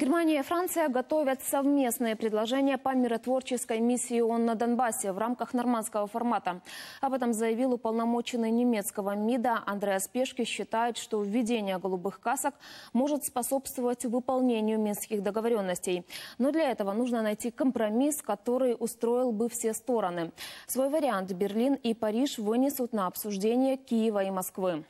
Германия и Франция готовят совместные предложения по миротворческой миссии ООН на Донбассе в рамках нормандского формата. Об этом заявил уполномоченный немецкого МИДа Андреас Пешки. Считает, что введение голубых касок может способствовать выполнению минских договоренностей. Но для этого нужно найти компромисс, который устроил бы все стороны. Свой вариант Берлин и Париж вынесут на обсуждение Киева и Москвы.